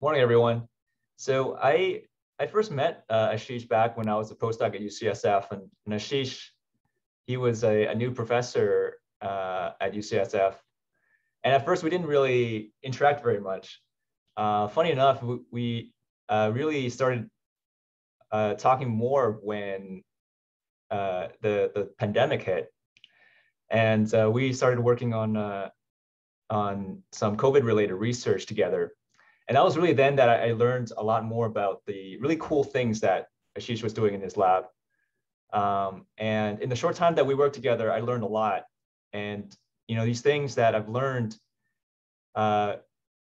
Morning, everyone. So I I first met uh, Ashish back when I was a postdoc at UCSF, and, and Ashish, he was a, a new professor uh, at UCSF, and at first we didn't really interact very much. Uh, funny enough, we, we uh, really started uh, talking more when uh, the the pandemic hit, and we started working on on some COVID related research together and that was really then that I, learned a lot more about the really cool things that Ashish was doing in his lab. Um, and in the short time that we worked together, I learned a lot. And you know, these things that I've learned uh,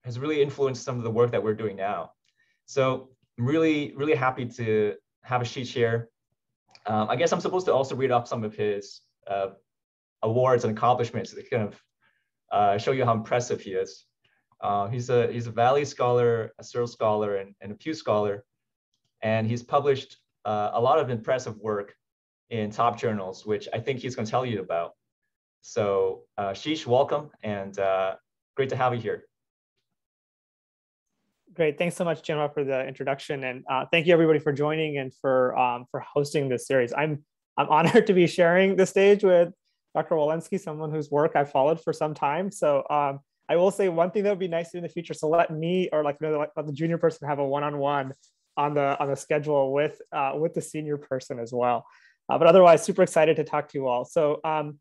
has really influenced some of the work that we're doing now. So I'm really, really happy to have Ashish here. Um, I guess I'm supposed to also read off some of his uh, awards and accomplishments to kind of uh, show you how impressive he is. Uh, he's a he's a Valley Scholar, a Searle Scholar, and, and a Pew Scholar, and he's published uh, a lot of impressive work in top journals, which I think he's going to tell you about. So, uh, Sheesh, welcome, and uh, great to have you here. Great, thanks so much, Gemma, for the introduction, and uh, thank you everybody for joining and for um, for hosting this series. I'm I'm honored to be sharing the stage with Dr. Walensky, someone whose work I've followed for some time. So. Um, I will say one thing that would be nice in the future. So let me or like, let the junior person have a one-on-one on the on the schedule with uh, with the senior person as well. Uh, but otherwise, super excited to talk to you all. So um,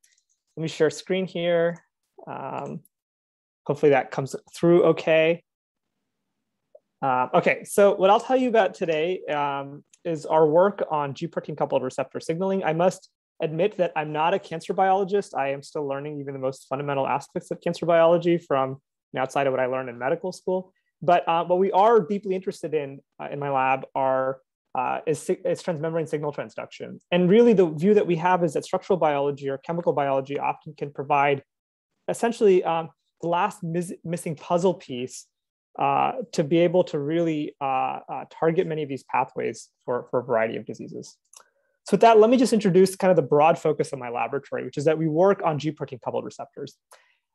let me share screen here. Um, hopefully that comes through okay. Uh, okay, so what I'll tell you about today um, is our work on G protein coupled receptor signaling. I must admit that I'm not a cancer biologist. I am still learning even the most fundamental aspects of cancer biology from outside of what I learned in medical school. But uh, what we are deeply interested in uh, in my lab are uh, is, is transmembrane signal transduction. And really the view that we have is that structural biology or chemical biology often can provide essentially um, the last mis missing puzzle piece uh, to be able to really uh, uh, target many of these pathways for, for a variety of diseases. So with that, let me just introduce kind of the broad focus of my laboratory, which is that we work on G protein coupled receptors.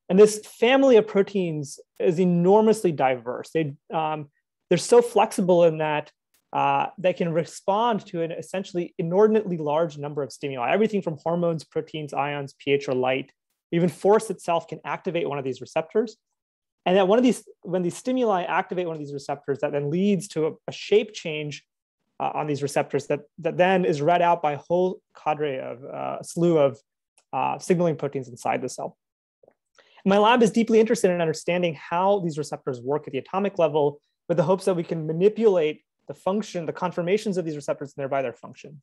And this family of proteins is enormously diverse. They, um, they're so flexible in that uh, they can respond to an essentially inordinately large number of stimuli, everything from hormones, proteins, ions, pH, or light. Even force itself can activate one of these receptors. And that one of these, when these stimuli activate one of these receptors, that then leads to a, a shape change uh, on these receptors that, that then is read out by a whole cadre of uh, slew of uh, signaling proteins inside the cell. My lab is deeply interested in understanding how these receptors work at the atomic level with the hopes that we can manipulate the function, the conformations of these receptors and thereby their function.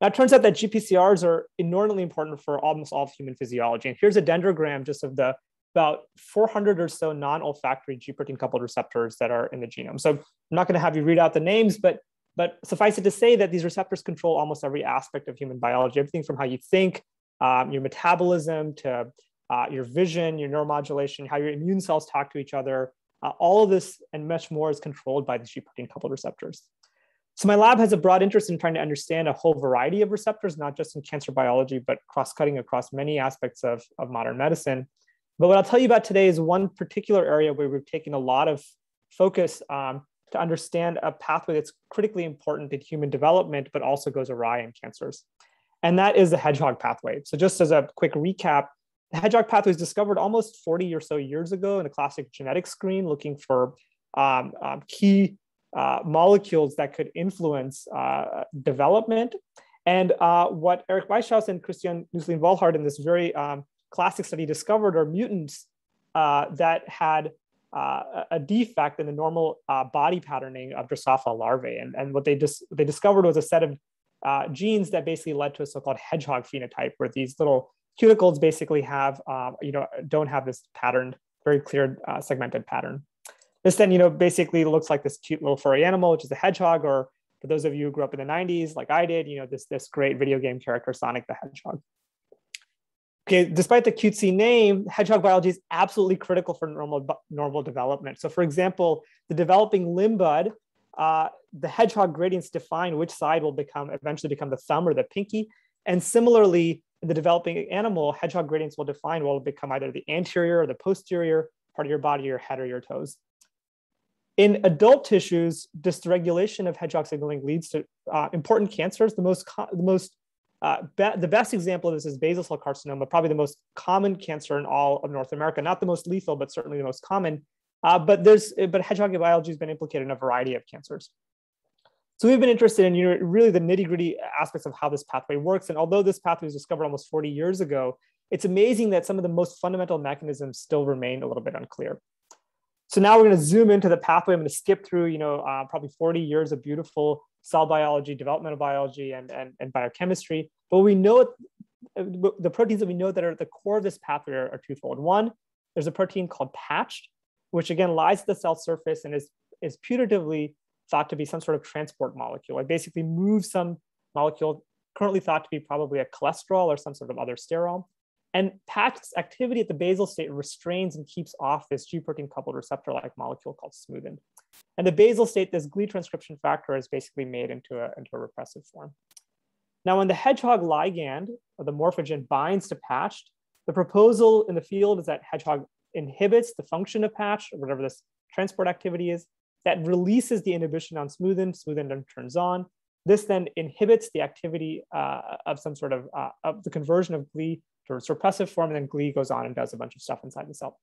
Now it turns out that GPCRs are inordinately important for almost all of human physiology. And here's a dendrogram just of the about 400 or so non-olfactory G protein coupled receptors that are in the genome. So I'm not going to have you read out the names, but but suffice it to say that these receptors control almost every aspect of human biology, everything from how you think, um, your metabolism to uh, your vision, your neuromodulation, how your immune cells talk to each other. Uh, all of this and much more is controlled by the G protein coupled receptors. So my lab has a broad interest in trying to understand a whole variety of receptors, not just in cancer biology, but cross-cutting across many aspects of, of modern medicine. But what I'll tell you about today is one particular area where we've taken a lot of focus um, to understand a pathway that's critically important in human development, but also goes awry in cancers. And that is the hedgehog pathway. So just as a quick recap, the hedgehog pathway was discovered almost 40 or so years ago in a classic genetic screen looking for um, um, key uh, molecules that could influence uh, development. And uh, what Eric Weishaus and Christian Nusslein-Volhard in this very um, classic study discovered are mutants uh, that had uh, a defect in the normal uh, body patterning of Drosophila larvae. And, and what they, dis- they discovered was a set of uh, genes that basically led to a so-called hedgehog phenotype, where these little cuticles basically have, um, you know, don't have this patterned, very clear uh, segmented pattern. This then, you know, basically looks like this cute little furry animal, which is a hedgehog, or for those of you who grew up in the 90s, like I did, you know, this, this great video game character, Sonic the Hedgehog. Okay, despite the cutesy name, hedgehog biology is absolutely critical for normal, normal development. So for example, the developing limb bud, uh, the hedgehog gradients define which side will become eventually become the thumb or the pinky. And similarly, in the developing animal, hedgehog gradients will define what will become either the anterior or the posterior part of your body, your head or your toes. In adult tissues, dysregulation of hedgehog signaling leads to uh, important cancers. The most, the most uh, be the best example of this is basal cell carcinoma, probably the most common cancer in all of North America. Not the most lethal, but certainly the most common. Uh, but there's but hedgehog biology has been implicated in a variety of cancers. So we've been interested in you know, really the nitty gritty aspects of how this pathway works. And although this pathway was discovered almost 40 years ago, it's amazing that some of the most fundamental mechanisms still remain a little bit unclear. So now we're going to zoom into the pathway. I'm going to skip through, you know, uh, probably 40 years of beautiful cell biology, developmental biology, and, and, and biochemistry. But we know the proteins that we know that are at the core of this pathway are, are twofold. One, there's a protein called patched, which again lies at the cell surface and is, is putatively thought to be some sort of transport molecule. It basically moves some molecule currently thought to be probably a cholesterol or some sort of other sterol. And patch's activity at the basal state restrains and keeps off this G protein coupled receptor like molecule called smoothen. And the basal state, this GLI transcription factor is basically made into a, into a repressive form. Now, when the hedgehog ligand or the morphogen binds to patched, the proposal in the field is that hedgehog inhibits the function of patch, or whatever this transport activity is, that releases the inhibition on smoothen, smoothen then turns on. This then inhibits the activity uh, of some sort of, uh, of the conversion of GLI to a suppressive form, and then GLI goes on and does a bunch of stuff inside the cell.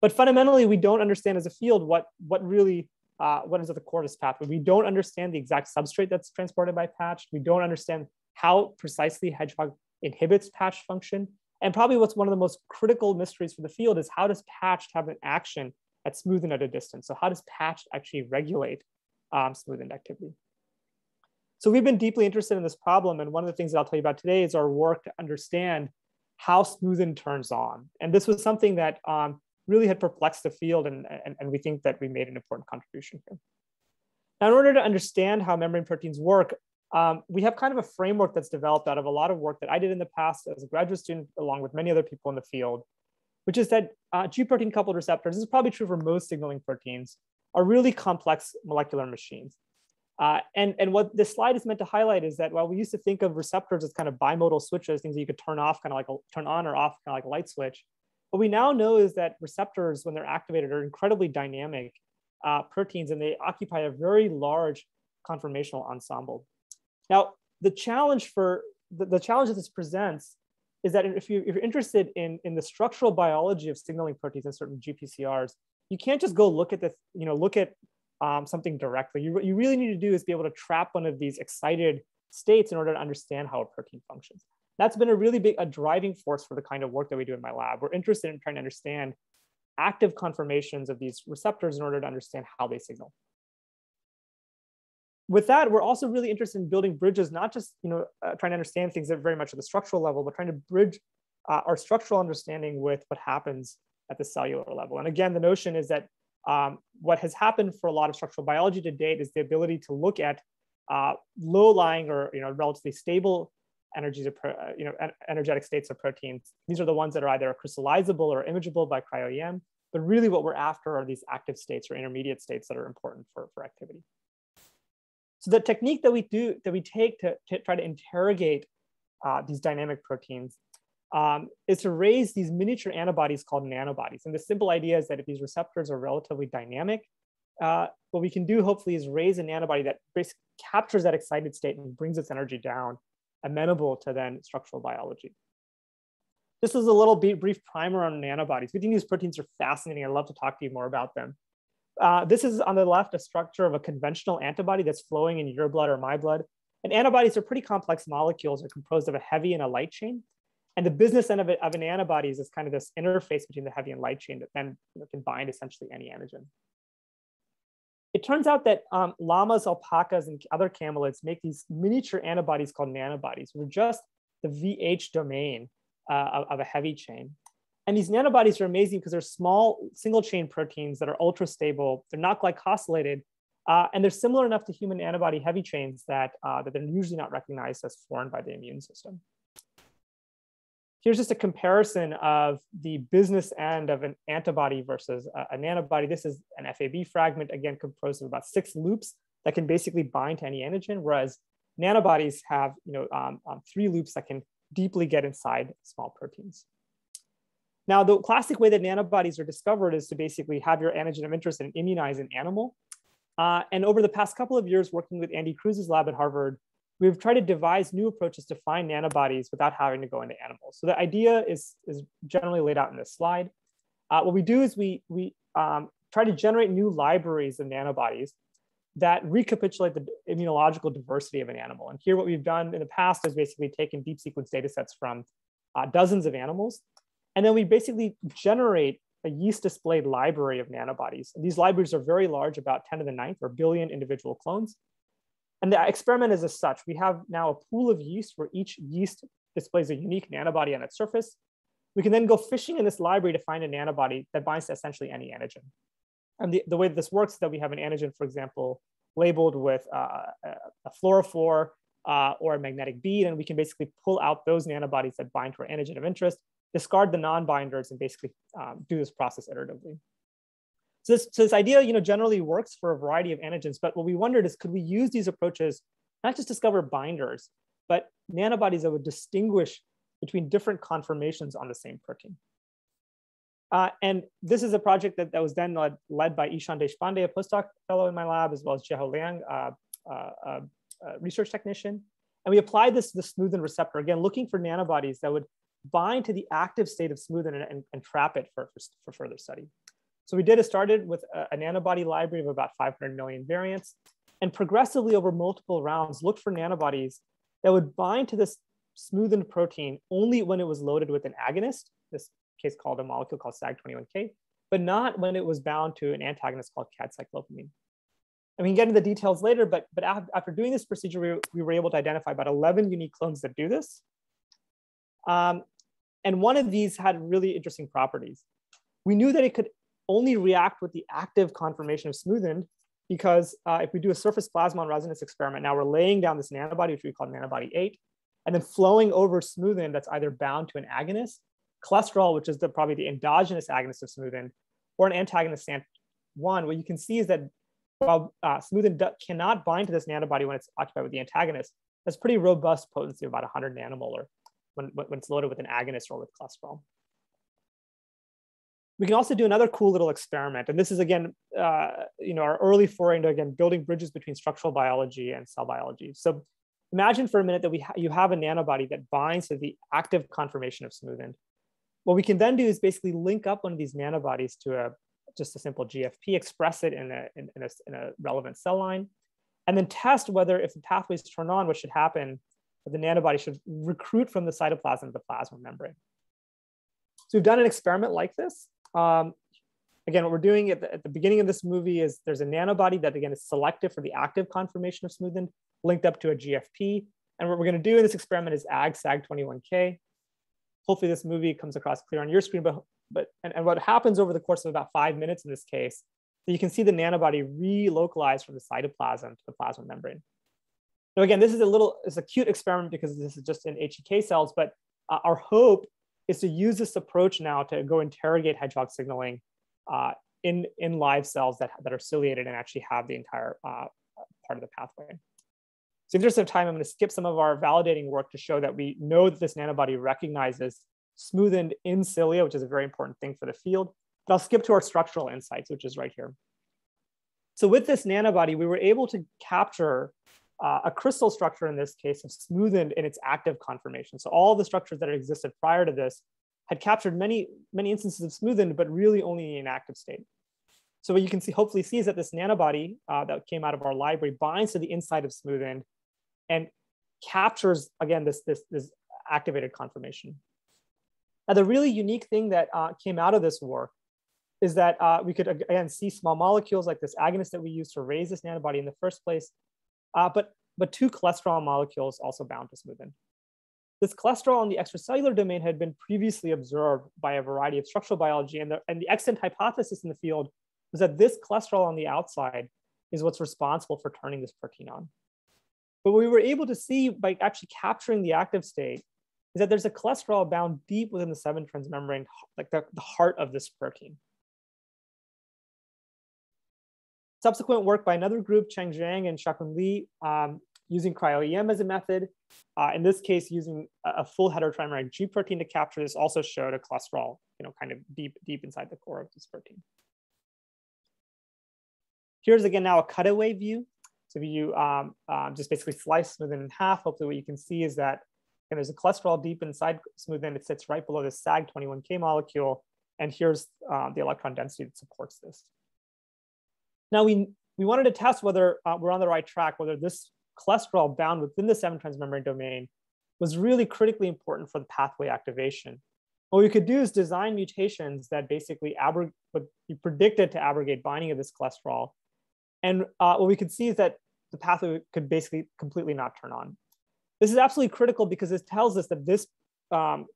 But fundamentally, we don't understand as a field what, what really, uh, what is at the core of this pathway. We don't understand the exact substrate that's transported by patch. We don't understand how precisely hedgehog inhibits patch function. And probably what's one of the most critical mysteries for the field is how does patch have an action at smoothen at a distance. So how does patch actually regulate um, smoothened activity? So we've been deeply interested in this problem. And one of the things that I'll tell you about today is our work to understand how smoothen turns on. And this was something that um, really had perplexed the field and, and, and we think that we made an important contribution here. Now, in order to understand how membrane proteins work, um, we have kind of a framework that's developed out of a lot of work that I did in the past as a graduate student, along with many other people in the field, which is that uh, G protein coupled receptors, this is probably true for most signaling proteins, are really complex molecular machines. Uh, and, and what this slide is meant to highlight is that while we used to think of receptors as kind of bimodal switches, things that you could turn off, kind of like a, turn on or off, kind of like a light switch, what we now know is that receptors, when they're activated, are incredibly dynamic uh, proteins and they occupy a very large conformational ensemble. Now, the challenge for the, the challenge that this presents is that if, you, you're interested in, in the structural biology of signaling proteins in certain GPCRs, you can't just go look at the, you know, look at um, something directly. You, what you really need to do is be able to trap one of these excited states in order to understand how a protein functions. That's been a really big, a driving force for the kind of work that we do in my lab. We're interested in trying to understand active conformations of these receptors in order to understand how they signal with that, we're also really interested in building bridges, not just you know uh, trying to understand things at very much at the structural level, but trying to bridge uh, our structural understanding with what happens at the cellular level. And again, the notion is that um, what has happened for a lot of structural biology to date is the ability to look at uh, low-lying or you know relatively stable energies of uh, you know energetic states of proteins. These are the ones that are either crystallizable or imageable by cryo-EM. But really, what we're after are these active states or intermediate states that are important for, for activity. So the technique that we do, that we take to, to try to interrogate uh, these dynamic proteins um, is to raise these miniature antibodies called nanobodies. And the simple idea is that if these receptors are relatively dynamic, uh, what we can do hopefully is raise an antibody that captures that excited state and brings its energy down, amenable to then structural biology. This is a little brief primer on nanobodies. We think these proteins are fascinating. I'd love to talk to you more about them. Uh, this is on the left, a structure of a conventional antibody that's flowing in your blood or my blood. And antibodies are pretty complex molecules. They're composed of a heavy and a light chain. And the business end of, it, of an antibody is kind of this interface between the heavy and light chain that then can bind essentially any antigen. It turns out that um, llamas, alpacas, and other camelids make these miniature antibodies called nanobodies, which are just the VH domain uh, of, of a heavy chain. And these nanobodies are amazing because they're small single chain proteins that are ultra stable. They're not glycosylated. Uh, and they're similar enough to human antibody heavy chains that, uh, that they're usually not recognized as foreign by the immune system. Here's just a comparison of the business end of an antibody versus a, a nanobody. This is an FAB fragment, again, composed of about six loops that can basically bind to any antigen, whereas nanobodies have you know, um, um, three loops that can deeply get inside small proteins. Now, the classic way that nanobodies are discovered is to basically have your antigen of interest and immunize an animal. Uh, and over the past couple of years, working with Andy Cruz's lab at Harvard, we've tried to devise new approaches to find nanobodies without having to go into animals. So the idea is, is generally laid out in this slide. Uh, what we do is we, we um, try to generate new libraries of nanobodies that recapitulate the immunological diversity of an animal. And here what we've done in the past is basically taken deep sequence data sets from uh, dozens of animals. And then we basically generate a yeast displayed library of nanobodies. And these libraries are very large, about 10 to the ninth or billion individual clones. And the experiment is as such. We have now a pool of yeast where each yeast displays a unique nanobody on its surface. We can then go fishing in this library to find a nanobody that binds to essentially any antigen. And the, the way this works is that we have an antigen, for example, labeled with uh, a fluorophore uh, or a magnetic bead, and we can basically pull out those nanobodies that bind to our antigen of interest, discard the non-binders, and basically um, do this process iteratively. So this, so this idea, you know, generally works for a variety of antigens, but what we wondered is could we use these approaches not just discover binders, but nanobodies that would distinguish between different conformations on the same protein. Uh, and this is a project that, that was then led, led by Ishan Deshpande, a postdoc fellow in my lab, as well as Jiehao Liang, uh, uh, research technician. And we applied this to the smoothen receptor, again, looking for nanobodies that would bind to the active state of smoothen and, and, and trap it for, for, for, further study. So we did it started with a, an antibody library of about 500 million variants and progressively over multiple rounds looked for nanobodies that would bind to this smoothened protein only when it was loaded with an agonist, this case called a molecule called SAG21K, but not when it was bound to an antagonist called cadcyclopamine. And we can get into the details later, but, but after doing this procedure, we, we were able to identify about 11 unique clones that do this. Um, and one of these had really interesting properties. We knew that it could only react with the active conformation of smoothened because uh, if we do a surface plasmon resonance experiment, now we're laying down this nanobody, which we call nanobody 8, and then flowing over smoothened that's either bound to an agonist, cholesterol, which is the, probably the endogenous agonist of smoothened, or an antagonist SANT1, what you can see is that while uh, cannot bind to this nanobody when it's occupied with the antagonist, that's pretty robust potency of about 100 nanomolar when, when it's loaded with an agonist or with cholesterol. We can also do another cool little experiment. And this is again, uh, you know, our early foray into again, building bridges between structural biology and cell biology. So imagine for a minute that we ha you have a nanobody that binds to the active conformation of smoothened. What we can then do is basically link up one of these nanobodies to a just a simple GFP, express it in a, in, in a, in a relevant cell line, and then test whether if the pathways turn on, what should happen, the nanobody should recruit from the cytoplasm to the plasma membrane. So we've done an experiment like this. Um, again, what we're doing at the, at the, beginning of this movie is there's a nanobody that again is selective for the active conformation of smoothened, linked up to a GFP. And what we're gonna do in this experiment is ag SAG21K. Hopefully this movie comes across clear on your screen, but, but and, and what happens over the course of about five minutes in this case, you can see the nanobody relocalize from the cytoplasm to the plasma membrane. Now, again, this is a little, it's a cute experiment because this is just in HEK cells, but uh, our hope is to use this approach now to go interrogate hedgehog signaling uh, in, in live cells that, that are ciliated and actually have the entire uh, part of the pathway. So in the interest of time, I'm gonna skip some of our validating work to show that we know that this nanobody recognizes smoothened in cilia, which is a very important thing for the field. But I'll skip to our structural insights, which is right here. So with this nanobody, we were able to capture uh, a crystal structure in this case of smoothened in its active conformation. So all the structures that existed prior to this had captured many, many instances of smoothened, but really only in active state. So what you can see, hopefully see is that this nanobody uh, that came out of our library binds to the inside of smoothened and captures, again, this, this, this activated conformation. Now, the really unique thing that uh, came out of this work is that uh, we could, again, see small molecules like this agonist that we used to raise this nanobody in the first place, uh, but, but two cholesterol molecules also bound to smoothen. This cholesterol in the extracellular domain had been previously observed by a variety of structural biology, and the, and the extant hypothesis in the field was that this cholesterol on the outside is what's responsible for turning this protein on. But what we were able to see by actually capturing the active state is that there's a cholesterol bound deep within the seven transmembrane, like the, the heart of this protein. Subsequent work by another group, Cheng Zhang and Xiaokun Li, um, using cryo-EM as a method, uh, in this case, using a full heterotrimeric G protein to capture this also showed a cholesterol, you know, kind of deep, deep inside the core of this protein. Here's again now a cutaway view. So if you um, um, just basically slice smoothin in half, hopefully what you can see is that and there's a cholesterol deep inside smoothin. It sits right below the SAG21K molecule. And here's uh, the electron density that supports this. Now we, we wanted to test whether uh, we're on the right track, whether this cholesterol bound within the seven transmembrane domain was really critically important for the pathway activation. What we could do is design mutations that basically be predicted to abrogate binding of this cholesterol. And uh, what we could see is that the pathway could basically completely not turn on. This is absolutely critical because it tells us that this, um,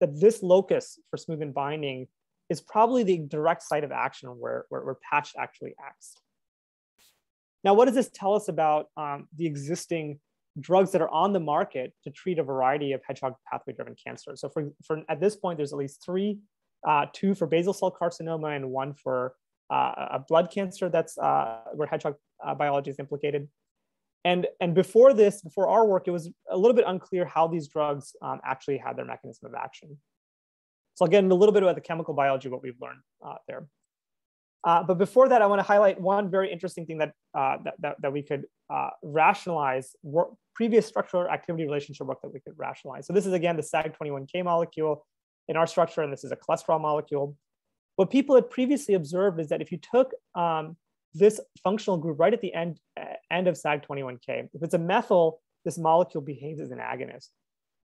that this locus for smoothin binding is probably the direct site of action where, where, where patch actually acts. Now, what does this tell us about um, the existing drugs that are on the market to treat a variety of hedgehog pathway-driven cancers? So for, for at this point, there's at least three, uh, two for basal cell carcinoma and one for uh, a blood cancer that's uh, where hedgehog uh, biology is implicated. And, and before this, before our work, it was a little bit unclear how these drugs um, actually had their mechanism of action. So I'll get into a little bit about the chemical biology, what we've learned uh, there. Uh, but before that, I want to highlight one very interesting thing that, uh, that, that, that, we could uh, rationalize, work, previous structural activity relationship work that we could rationalize. So this is again the SAG21K molecule in our structure, and this is a cholesterol molecule. What people had previously observed is that if you took um, this functional group right at the end, uh, end of SAG21K, if it's a methyl, this molecule behaves as an agonist.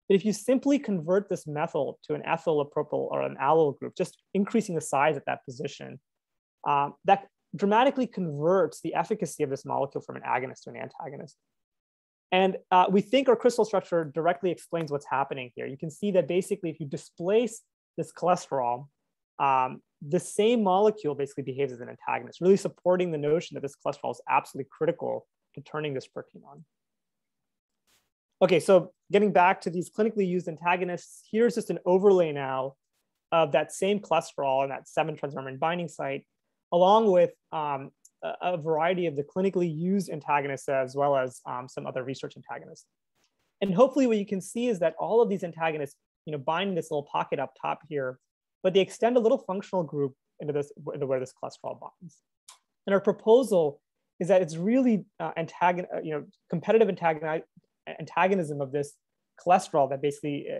But if you simply convert this methyl to an ethyl, a propyl, or an allyl group, just increasing the size at that position, um, that dramatically converts the efficacy of this molecule from an agonist to an antagonist. And uh, we think our crystal structure directly explains what's happening here. You can see that basically if you displace this cholesterol, um, the same molecule basically behaves as an antagonist, really supporting the notion that this cholesterol is absolutely critical to turning this protein on. Okay, so getting back to these clinically used antagonists, here's just an overlay now of that same cholesterol and that seven transmembrane binding site along with um, a, variety of the clinically used antagonists as well as um, some other research antagonists. And hopefully what you can see is that all of these antagonists you know, bind this little pocket up top here, but they extend a little functional group into, this, into where this cholesterol binds. And our proposal is that it's really uh, antagon, uh, you know, competitive antagon antagonism of this cholesterol that basically uh,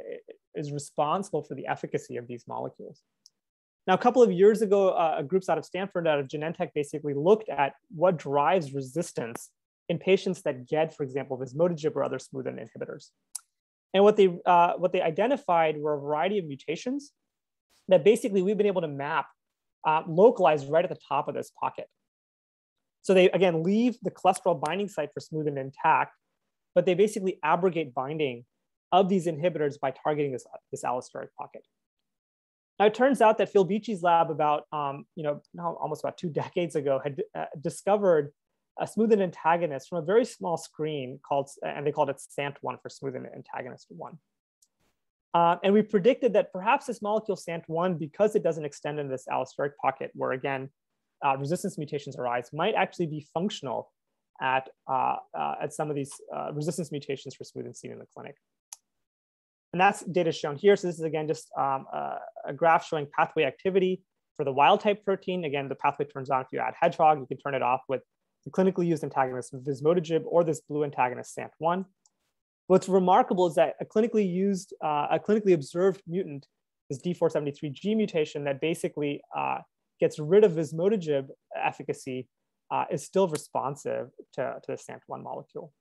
is responsible for the efficacy of these molecules. Now, a couple of years ago, uh, groups out of Stanford, out of Genentech, basically looked at what drives resistance in patients that get, for example, vismodegib or other smoothin inhibitors. And what they, uh, what they identified were a variety of mutations that basically we've been able to map uh, localized right at the top of this pocket. So they, again, leave the cholesterol binding site for smoothin intact, but they basically abrogate binding of these inhibitors by targeting this, this allosteric pocket. Now, it turns out that Phil Beachy's lab about, um, you know, now almost about two decades ago had uh, discovered a smoothin antagonist from a very small screen called, and they called it SANT1 for smoothin antagonist 1. Uh, and we predicted that perhaps this molecule SANT1, because it doesn't extend in this allosteric pocket where again, uh, resistance mutations arise, might actually be functional at, uh, uh at some of these uh, resistance mutations for smoothin seen in the clinic. And that's data shown here. So this is again just um, a, a, graph showing pathway activity for the wild type protein. Again, the pathway turns on if you add hedgehog. You can turn it off with the clinically used antagonist vismodegib or this blue antagonist SANT1. What's remarkable is that a clinically used, uh, a clinically observed mutant, this D473G mutation that basically uh, gets rid of vismodegib efficacy uh, is still responsive to, to the SANT1 molecule.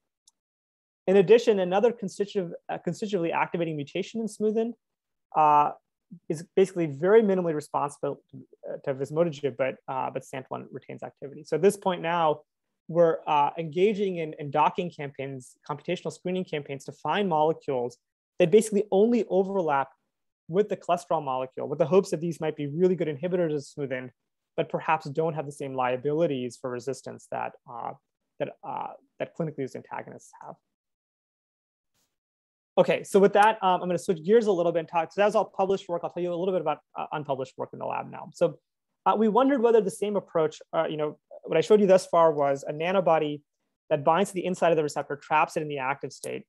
In addition, another constitutive, uh, constitutively activating mutation in smoothin uh, is basically very minimally responsible to, uh, vismodegib, but, uh, but SANT1 retains activity. So at this point now, we're uh, engaging in, in docking campaigns, computational screening campaigns to find molecules that basically only overlap with the cholesterol molecule with the hopes that these might be really good inhibitors of smoothin, but perhaps don't have the same liabilities for resistance that, uh, that, uh, that clinically used antagonists have. Okay, so with that, um, I'm going to switch gears a little bit and talk. So that was all published work. I'll tell you a little bit about uh, unpublished work in the lab now. So uh, we wondered whether the same approach, uh, you know, what I showed you thus far was a nanobody that binds to the inside of the receptor, traps it in the active state.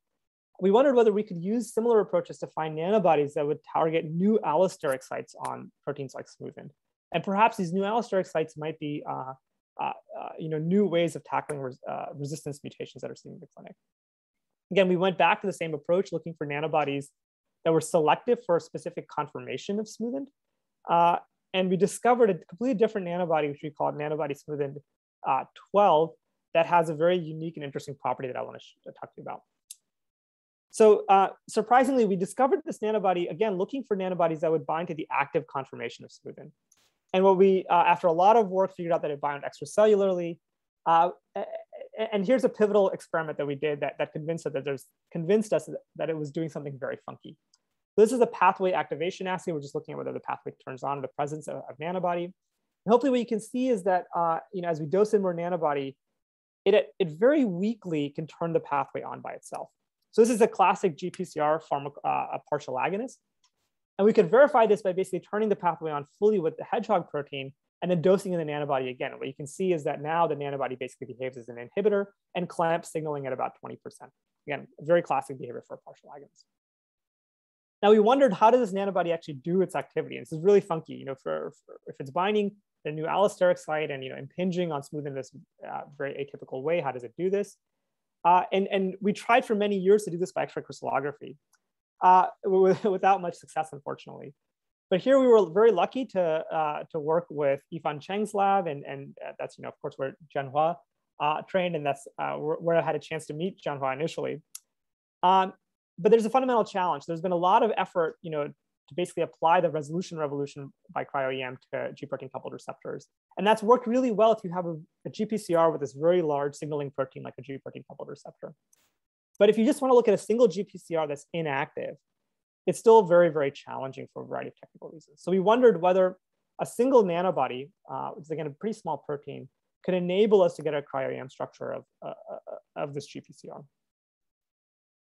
we wondered whether we could use similar approaches to find nanobodies that would target new allosteric sites on proteins like smoothin. And perhaps these new allosteric sites might be uh, uh, uh, you know, new ways of tackling res resistance mutations that are seen in the clinic. Again, we went back to the same approach, looking for nanobodies that were selective for a specific conformation of smoothened. Uh, and we discovered a completely different nanobody, which we called nanobody smoothened uh, 12, that has a very unique and interesting property that I want to talk to you about. So uh, surprisingly, we discovered this nanobody, again, looking for nanobodies that would bind to the active conformation of smoothen. And what we, uh, after a lot of work, figured out that it bound extracellularly. Uh, and here's a pivotal experiment that we did that, that convinced us that there's convinced us that it was doing something very funky. This is a pathway activation assay. We're just looking at whether the pathway turns on in the presence of, of nanobody. And hopefully what you can see is that, uh, you know, as we dose in more nanobody, it, it very weakly can turn the pathway on by itself. So this is a classic GPCR uh, partial agonist. And we could verify this by basically turning the pathway on fully with the hedgehog protein and then dosing in the nanobody again. what you can see is that now the nanobody basically behaves as an inhibitor and clamps signaling at about 20%. Again, very classic behavior for a partial agonist. Now we wondered how does this nanobody actually do its activity? And this is really funky. You know, for, for if it's binding the new allosteric site and you know impinging on smooth in this uh, very atypical way, how does it do this? Uh, and, and we tried for many years to do this by X-ray crystallography uh, without much success, unfortunately. But here we were very lucky to, uh, to work with Yifan Cheng's lab, and, and uh, that's, you know, of course, where Jianhua uh, trained, and that's uh, where I had a chance to meet Jianhua initially. Um, but there's a fundamental challenge. There's been a lot of effort, you know, to basically apply the resolution revolution by cryo-EM to G protein coupled receptors. And that's worked really well if you have a, a GPCR with this very large signaling protein like a G protein coupled receptor. But if you just want to look at a single GPCR that's inactive, it's still very, very challenging for a variety of technical reasons. So we wondered whether a single nanobody, uh, which is again a pretty small protein, could enable us to get a cryo-EM structure of, uh, uh, of this GPCR.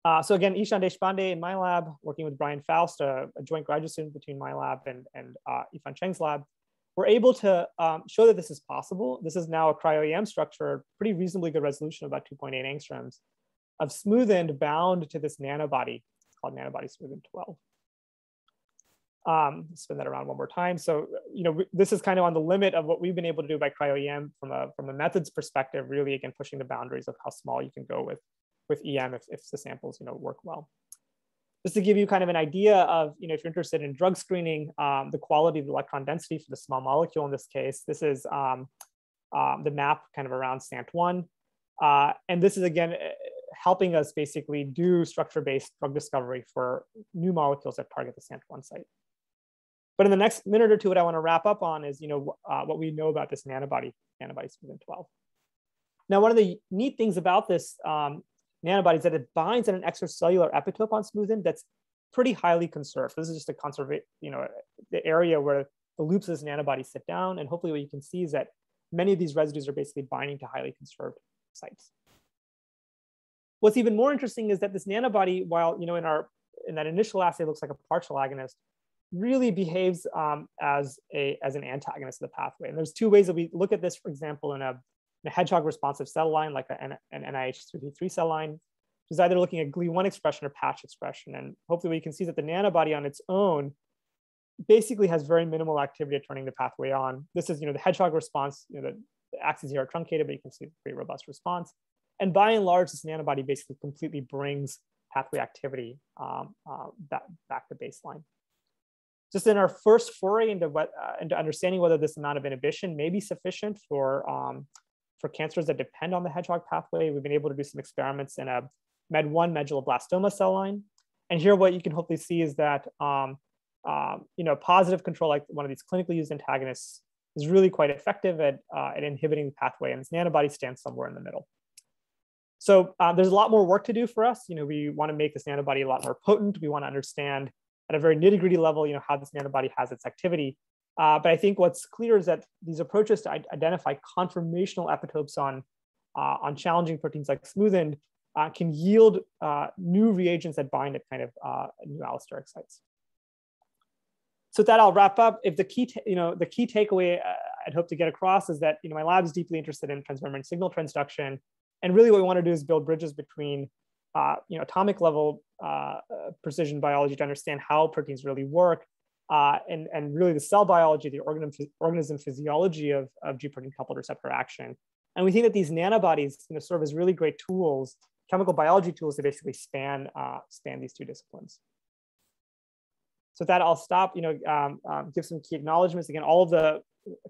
Uh, so again, Ishan Deshpande in my lab, working with Brian Faust, a, a joint graduate student between my lab and, and uh, Yifan Cheng's lab, we're able to um, show that this is possible. This is now a cryo-EM structure, pretty reasonably good resolution, about 2.8 angstroms, of smoothened bound to this nanobody called nanobody smoothened 12. Um, spin that around one more time. So, you know, this is kind of on the limit of what we've been able to do by cryo-EM from a, from a methods perspective, really, again, pushing the boundaries of how small you can go with with EM if, if the samples you know, work well. Just to give you kind of an idea of, you know, if you're interested in drug screening, um, the quality of the electron density for the small molecule in this case, this is um, um, the map kind of around SANT1. Uh, and this is again, helping us basically do structure-based drug discovery for new molecules that target the SANT1 site. But in the next minute or two, what I want to wrap up on is, you know, uh, what we know about this nanobody, antibody within 12. Now, one of the neat things about this um, nanobodies that it binds at an extracellular epitope on smoothen that's pretty highly conserved. This is just a conservate, you know, the area where the loops of this nanobody sit down. And hopefully what you can see is that many of these residues are basically binding to highly conserved sites. What's even more interesting is that this nanobody, while you know in our in that initial assay looks like a partial agonist, really behaves um, as a as an antagonist of the pathway. And there's two ways that we look at this. For example, in a a hedgehog responsive cell line, like an, an NIH3 cell line, which is either looking at GLI1 expression or patch expression. And hopefully we can see that the nanobody on its own basically has very minimal activity at turning the pathway on. This is, you know, the hedgehog response, you know, the, the axes here are truncated, but you can see a pretty robust response. And by and large, this nanobody basically completely brings pathway activity um, uh, back, back to baseline. Just in our first foray into, what, uh, into understanding whether this amount of inhibition may be sufficient for um, for cancers that depend on the hedgehog pathway, we've been able to do some experiments in a MED1 medulloblastoma cell line. And here what you can hopefully see is that um, um, you know, positive control like one of these clinically used antagonists is really quite effective at, uh, at inhibiting the pathway and this antibody stands somewhere in the middle. So uh, there's a lot more work to do for us. You know, we want to make this antibody a lot more potent. We want to understand at a very nitty gritty level, you know, how this antibody has its activity. Uh, but I think what's clear is that these approaches to identify conformational epitopes on, uh, on challenging proteins like smoothened uh, can yield uh, new reagents that bind at kind of uh, new allosteric sites. So with that, I'll wrap up. If the key, you know, the key takeaway uh, I'd hope to get across is that you know my lab is deeply interested in transmembrane signal transduction, and really what we want to do is build bridges between uh, you know, atomic level uh, precision biology to understand how proteins really work, uh, and, and really the cell biology, the organism, organism physiology of, of G protein coupled receptor action. And we think that these nanobodies you know, serve as really great tools, chemical biology tools to basically span, uh, span these two disciplines. So with that, I'll stop, you know, um, um, give some key acknowledgements. Again, all of the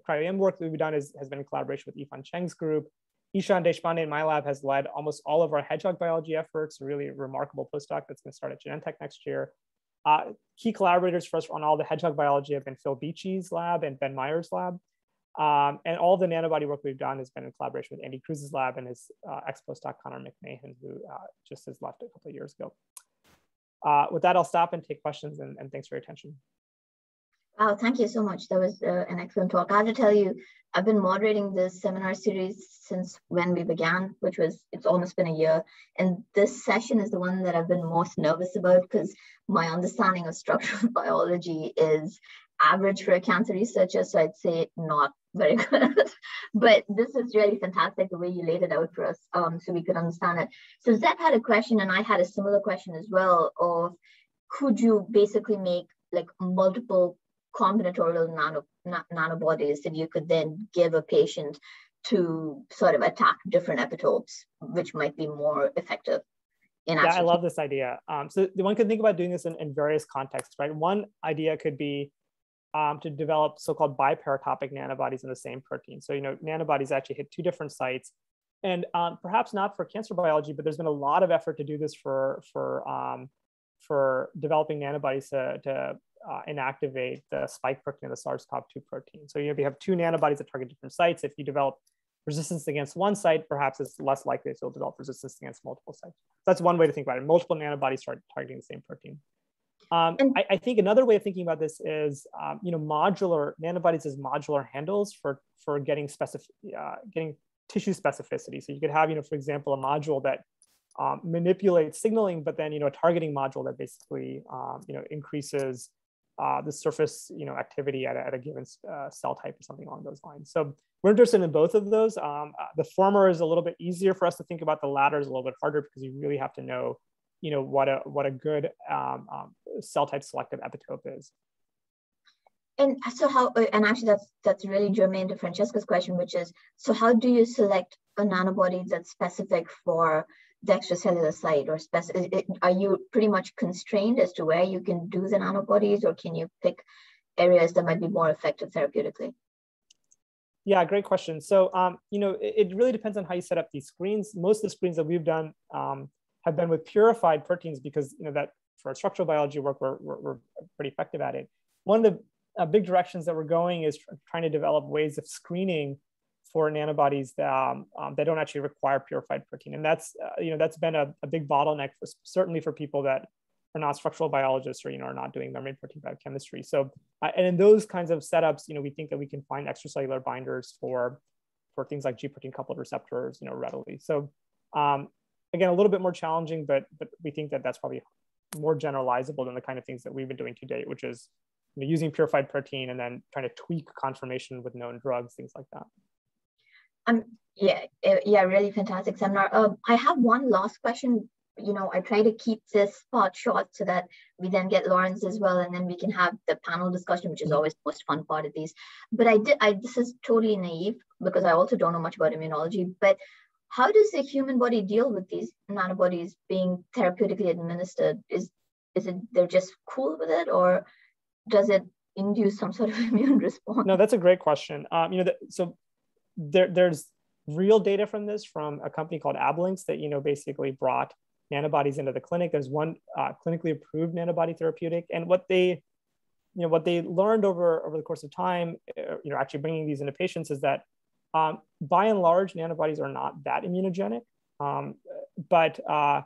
cryo-EM work that we've done is, has been in collaboration with Yifan Cheng's group. Ishan Deshpande in my lab has led almost all of our hedgehog biology efforts, a really remarkable postdoc that's gonna start at Genentech next year. Uh, key collaborators for us on all the hedgehog biology have been Phil Beachy's lab and Ben Meyer's lab. Um, and all the nanobody work we've done has been in collaboration with Andy Cruz's lab and his uh, ex-postdoc Connor McMahon, who uh, just has left a couple of years ago. Uh, with that, I'll stop and take questions and, and thanks for your attention. Wow, thank you so much. That was uh, an excellent talk. I have to tell you, I've been moderating this seminar series since when we began, which was, it's almost been a year. And this session is the one that I've been most nervous about because my understanding of structural biology is average for a cancer researcher. So I'd say not very good. but this is really fantastic the way you laid it out for us um, so we could understand it. So Zed had a question and I had a similar question as well of could you basically make like multiple combinatorial nano, nanobodies that you could then give a patient to sort of attack different epitopes, which might be more effective. In yeah, I love this idea. Um, so one could think about doing this in, in various contexts, right? One idea could be um, to develop so-called biparatopic nanobodies in the same protein. So, you know, nanobodies actually hit two different sites. And um, perhaps not for cancer biology, but there's been a lot of effort to do this for, for, um, for developing nanobodies to, to uh, inactivate the spike protein of the SARS-CoV-2 protein. So you know if you have two nanobodies that target different sites, if you develop resistance against one site, perhaps it's less likely that you'll develop resistance against multiple sites. So that's one way to think about it. Multiple nanobodies start targeting the same protein. Um, I, I, think another way of thinking about this is, um, you know, modular nanobodies as modular handles for for getting specific, uh, getting tissue specificity. So you could have, you know, for example, a module that um, manipulates signaling, but then, you know, a targeting module that basically, um, you know, increases uh, the surface you know, activity at a, at a given uh, cell type or something along those lines. So we're interested in both of those. Um, uh, the former is a little bit easier for us to think about. The latter is a little bit harder because you really have to know, you know, what a what a good um, um, cell type selective epitope is. And so how, uh, and actually that's that's really germane to Francesca's question, which is, so how do you select a nanobody that's specific for the extracellular site or are you pretty much constrained as to where you can do the nanobodies or can you pick areas that might be more effective therapeutically? Yeah, great question. So, um, you know, it, it, really depends on how you set up these screens. Most of the screens that we've done um, have been with purified proteins because, you know, that for structural biology work, we're, we're, we're pretty effective at it. One of the uh, big directions that we're going is trying to develop ways of screening for nanobodies that, um, um, that don't actually require purified protein. And that's, uh, you know, that's been a, a, big bottleneck for certainly for people that are not structural biologists or, you know, are not doing membrane protein biochemistry. So, uh, and in those kinds of setups, you know, we think that we can find extracellular binders for, for things like G protein coupled receptors, you know, readily. So um, again, a little bit more challenging, but, but we think that that's probably more generalizable than the kind of things that we've been doing to date, which is you know, using purified protein and then trying to tweak conformation with known drugs, things like that. Um, yeah, eh, yeah, really fantastic seminar. Um, I have one last question. You know, I try to keep this part short so that we then get Lawrence as well, and then we can have the panel discussion, which is mm-hmm. always the most fun part of these. But I did, I this is totally naive because I also don't know much about immunology. But how does the human body deal with these nanobodies being therapeutically administered? Is is it they're just cool with it, or does it induce some sort of immune response? No, that's a great question. Um, you know, the, so there, there's real data from this from a company called Ablinks that you know basically brought nanobodies into the clinic. There's one uh, clinically approved nanobody therapeutic, and what they you know what they learned over over the course of time, uh, you know, actually bringing these into patients is that um, by and large nanobodies are not that immunogenic, um, but uh,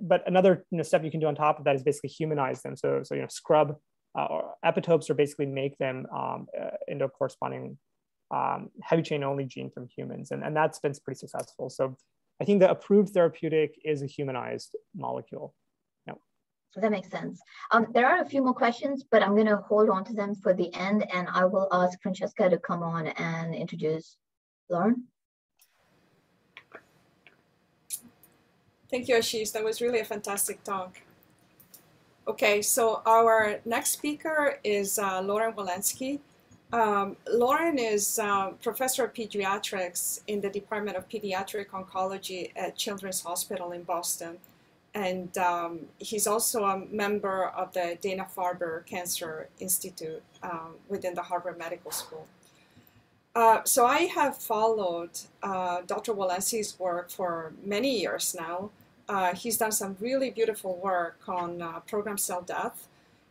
but another you know, step you can do on top of that is basically humanize them. So so you know scrub uh, or epitopes or basically make them um, uh, into a corresponding um, heavy chain only gene from humans. And, and that's been pretty successful. So I think the approved therapeutic is a humanized molecule. No. That makes sense. Um, there are a few more questions, but I'm going to hold on to them for the end. And I will ask Francesca to come on and introduce Lauren. Thank you, Ashish. That was really a fantastic talk. Okay, so our next speaker is uh, Lauren Walensky. Um, Lauren is uh, professor of pediatrics in the Department of Pediatric Oncology at Children's Hospital in Boston. And um, he's also a member of the Dana-Farber Cancer Institute um, within the Harvard Medical School. Uh, so I have followed uh, Dr. Walensky's work for many years now. Uh, he's done some really beautiful work on uh, programmed cell death.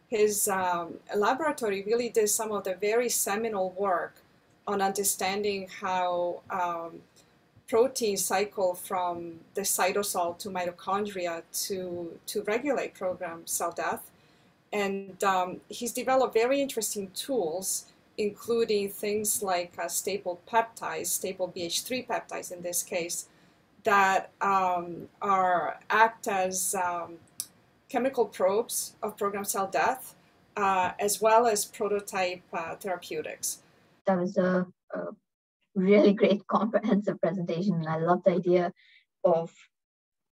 His um, laboratory really did some of the very seminal work on understanding how um, proteins cycle from the cytosol to mitochondria to, to regulate programmed cell death. And um, he's developed very interesting tools, including things like uh, stapled peptides, stapled BH3 peptides in this case, that um, are act as um, chemical probes of programmed cell death, uh, as well as prototype uh, therapeutics. That was a, a, really great comprehensive presentation, and I love the idea of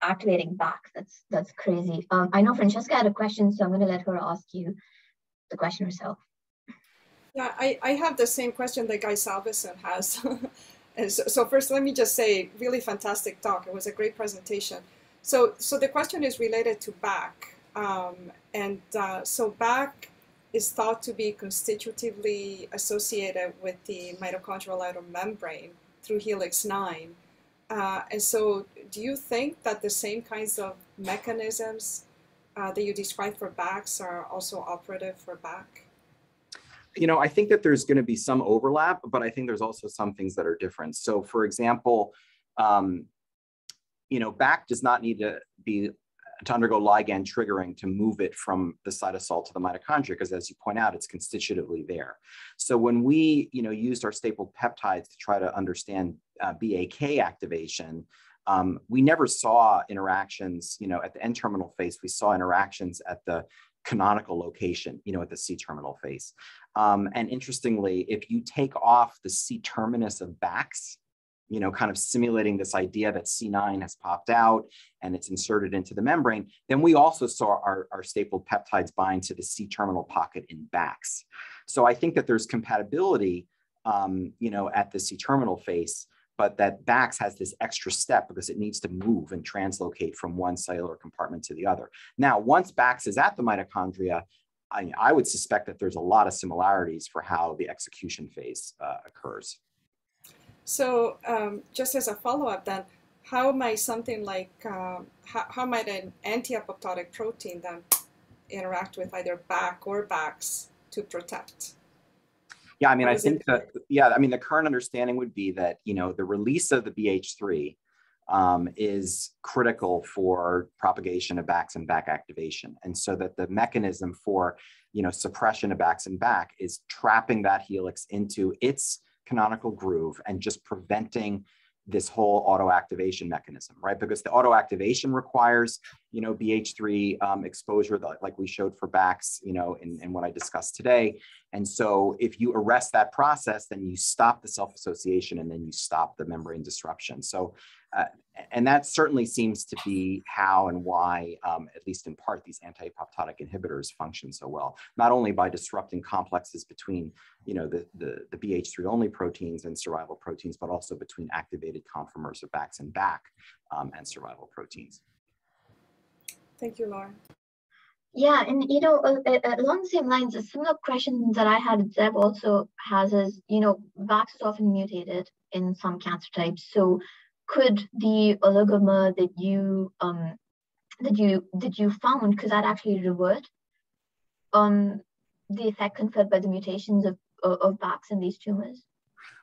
activating back. That's that's crazy. Um, I know Francesca had a question, so I'm going to let her ask you the question herself. Yeah, I, I have the same question that Guy Salveson has. so, so, first, let me just say, really fantastic talk. It was a great presentation. So, so the question is related to BAC. Um, and uh, so BAC is thought to be constitutively associated with the mitochondrial outer membrane through helix 9. Uh, and so do you think that the same kinds of mechanisms uh, that you described for BACs are also operative for BAC? you know, I think that there's going to be some overlap, but I think there's also some things that are different. So, for example, um, you know, BAC does not need to be to undergo ligand triggering to move it from the cytosol to the mitochondria, because as you point out, it's constitutively there. So when we, you know, used our stapled peptides to try to understand uh, BAK activation, um, we never saw interactions, you know, at the N-terminal face, we saw interactions at the canonical location, you know, at the C terminal face. Um, and interestingly, if you take off the C terminus of BACs, you know, kind of simulating this idea that C9 has popped out and it's inserted into the membrane, then we also saw our, our stapled peptides bind to the C terminal pocket in BACs. So I think that there's compatibility, um, you know, at the C terminal face but that BACS has this extra step because it needs to move and translocate from one cellular compartment to the other. Now, once BACS is at the mitochondria, I, I would suspect that there's a lot of similarities for how the execution phase uh, occurs. So um, just as a follow-up then, how might something like, uh, how, how might an anti-apoptotic protein then interact with either BAC or BACS to protect? Yeah, I mean, I think that, yeah, I mean, the current understanding would be that, you know, the release of the BH3 um, is critical for propagation of BACs and BAC activation. And so that the mechanism for, you know, suppression of BACs and BAC is trapping that helix into its canonical groove and just preventing this whole auto activation mechanism, right? Because the auto activation requires, you know, BH3 um, exposure, like we showed for BACs, you know, in, in what I discussed today. And so if you arrest that process, then you stop the self-association and then you stop the membrane disruption. So uh, and that certainly seems to be how and why, um, at least in part, these anti-apoptotic inhibitors function so well. Not only by disrupting complexes between, you know, the, the, the BH3 only proteins and survival proteins, but also between activated conformers of BAX and BAC um, and survival proteins. Thank you, Lauren. Yeah, and you know, uh, uh, along the same lines, a similar question that I had, Zeb also has is, you know, BACs is often mutated in some cancer types. So could the oligomer that you um, that you that you found could that actually revert um, the effect conferred by the mutations of, of, BACs in these tumors?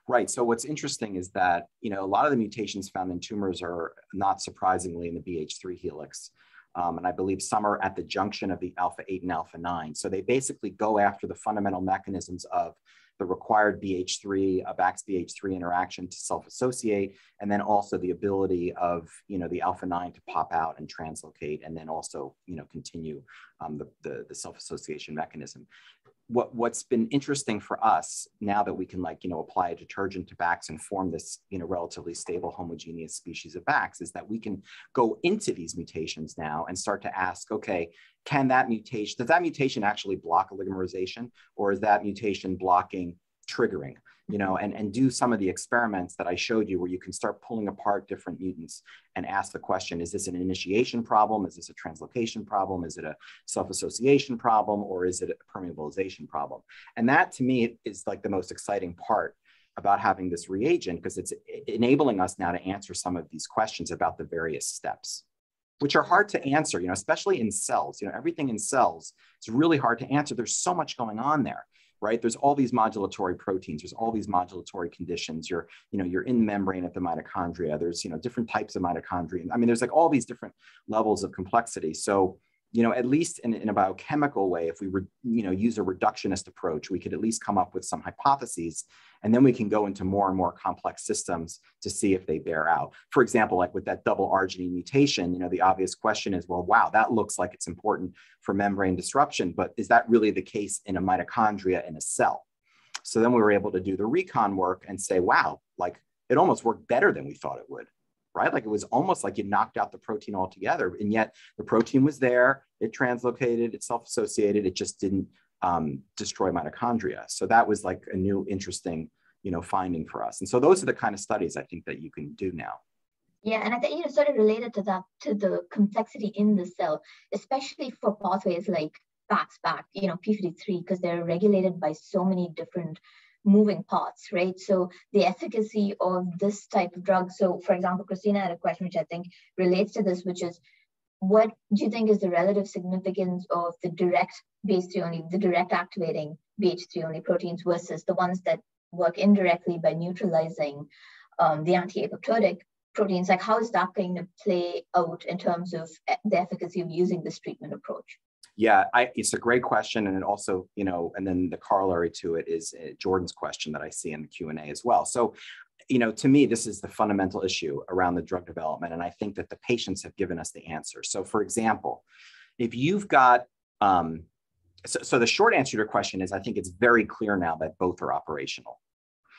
Right. So what's interesting is that you know a lot of the mutations found in tumors are not surprisingly in the BH3 helix. Um, and I believe some are at the junction of the alpha 8 and alpha 9. So they basically go after the fundamental mechanisms of the required BH3, a BAX BH3 interaction to self-associate, and then also the ability of, you know, the alpha-9 to pop out and translocate, and then also, you know, continue um, the, the, the self-association mechanism. what what's been interesting for us now that we can like you know apply a detergent to BACs and form this you know relatively stable homogeneous species of BACs is that we can go into these mutations now and start to ask okay can that mutation does that mutation actually block oligomerization or is that mutation blocking triggering you know, and, and do some of the experiments that I showed you where you can start pulling apart different mutants and ask the question, is this an initiation problem? Is this a translocation problem? Is it a self-association problem? Or is it a permeabilization problem? And that to me is like the most exciting part about having this reagent because it's enabling us now to answer some of these questions about the various steps which are hard to answer, you know, especially in cells. You know, everything in cells is really hard to answer. There's so much going on there right? There's all these modulatory proteins. There's all these modulatory conditions. You're, you know, you're in membrane at the mitochondria. There's, you know, different types of mitochondria. I mean, there's like all these different levels of complexity. So you know, at least in, in a biochemical way, if we, re, you know, use a reductionist approach, we could at least come up with some hypotheses, and then we can go into more and more complex systems to see if they bear out. For example, like with that double arginine mutation, you know, the obvious question is, well, wow, that looks like it's important for membrane disruption, but is that really the case in a mitochondria in a cell? So then we were able to do the recon work and say, wow, like it almost worked better than we thought it would right? Like it was almost like you knocked out the protein altogether. And yet the protein was there, it translocated, it self associated, it just didn't um, destroy mitochondria. So that was like a new interesting you know, finding for us. And so those are the kind of studies I think that you can do now. Yeah, and I think you know, sort of related to that, to the complexity in the cell, especially for pathways like BAX back, you know, P53, because they're regulated by so many different moving parts, right? So the efficacy of this type of drug. So for example, Christina had a question which I think relates to this, which is what do you think is the relative significance of the direct BH3 only, the direct activating BH3 only proteins versus the ones that work indirectly by neutralizing um, the anti-apoptotic proteins? Like how is that going to play out in terms of the efficacy of using this treatment approach? Yeah, I, it's a great question, and it also, you know, and then the corollary to it is uh, Jordan's question that I see in the Q and A as well. So, you know, to me, this is the fundamental issue around the drug development, and I think that the patients have given us the answer. So, for example, if you've got um, so, so the short answer to your question is I think it's very clear now that both are operational.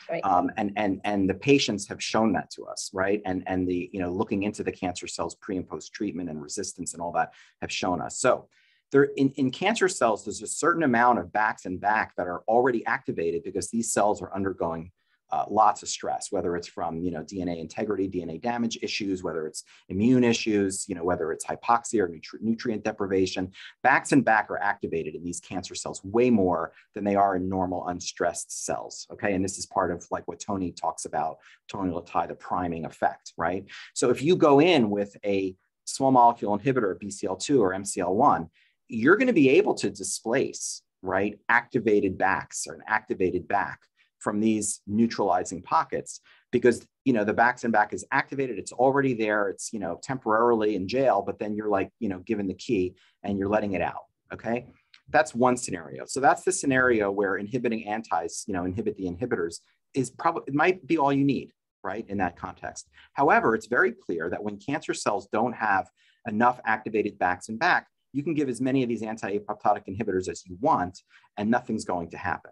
Right. Um, and and and the patients have shown that to us, right? And and the you know looking into the cancer cells pre and post treatment and resistance and all that have shown us. So there in, in cancer cells, there's a certain amount of BACs and BAC that are already activated because these cells are undergoing uh, lots of stress, whether it's from you know DNA integrity, DNA damage issues, whether it's immune issues, you know whether it's hypoxia or nutri- nutrient deprivation. BACs and BAC are activated in these cancer cells way more than they are in normal unstressed cells. Okay, and this is part of like what Tony talks about. Tony Latai, the priming effect, right? So if you go in with a small molecule inhibitor, of BCL2 or MCL1, you're going to be able to displace right activated backs or an activated back from these neutralizing pockets because you know the backs and back is activated it's already there it's you know temporarily in jail but then you're like you know given the key and you're letting it out okay? That's one scenario. So that's the scenario where inhibiting antis you know inhibit the inhibitors is probably it might be all you need right in that context. However it's very clear that when cancer cells don't have enough activated backs and BAC you can give as many of these anti-apoptotic inhibitors as you want, and nothing's going to happen.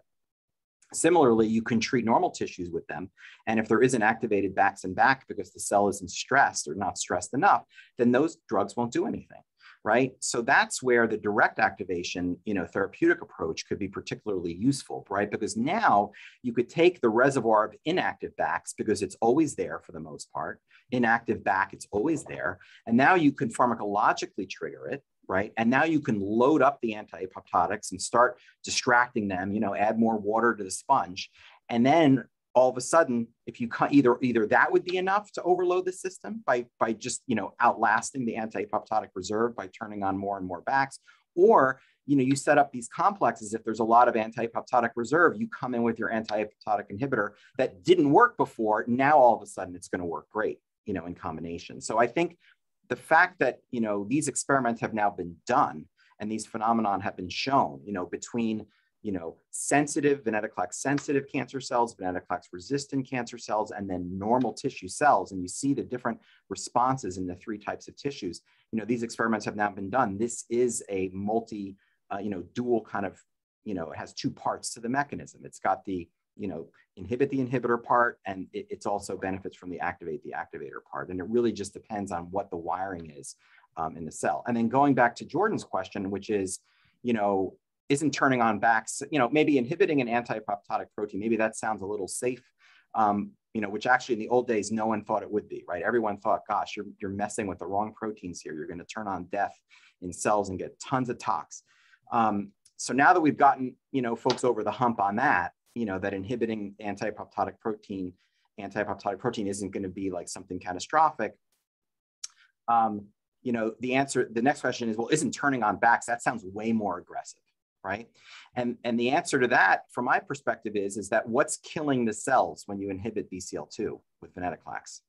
Similarly, you can treat normal tissues with them. And if there isn't activated BACs and BAC because the cell isn't stressed or not stressed enough, then those drugs won't do anything, right? So that's where the direct activation, you know, therapeutic approach could be particularly useful, right? Because now you could take the reservoir of inactive BACs because it's always there for the most part, inactive BAC, it's always there. And now you can pharmacologically trigger it right? And now you can load up the anti-apoptotics and start distracting them, you know, add more water to the sponge. And then all of a sudden, if you either either that would be enough to overload the system by by just you know outlasting the anti-apoptotic reserve by turning on more and more backs, or you know you set up these complexes. If there's a lot of anti-apoptotic reserve, you come in with your anti-apoptotic inhibitor that didn't work before. Now all of a sudden it's going to work great, you know, in combination. So I think the fact that you know these experiments have now been done and these phenomenon have been shown you know between you know sensitive venetoclax sensitive cancer cells venetoclax resistant cancer cells and then normal tissue cells and you see the different responses in the three types of tissues you know these experiments have now been done this is a multi uh, you know dual kind of you know, it has two parts to the mechanism. It's got the, you know, inhibit the inhibitor part, and it, it's also benefits from the activate the activator part. And it really just depends on what the wiring is um, in the cell. And then going back to Jordan's question, which is, you know, isn't turning on BAX, you know, maybe inhibiting an anti-apoptotic protein, maybe that sounds a little safe, um, you know, which actually in the old days, no one thought it would be, right? Everyone thought, gosh, you're, you're messing with the wrong proteins here. You're going to turn on death in cells and get tons of tox. Um, so now that we've gotten, you know, folks over the hump on that, you know, that inhibiting anti-apoptotic protein, anti-apoptotic protein isn't going to be like something catastrophic. Um, you know, the answer, the next question is, well, isn't turning on BAX? That sounds way more aggressive, right? And, and the answer to that, from my perspective, is, is that what's killing the cells when you inhibit BCL2 with venetoclax?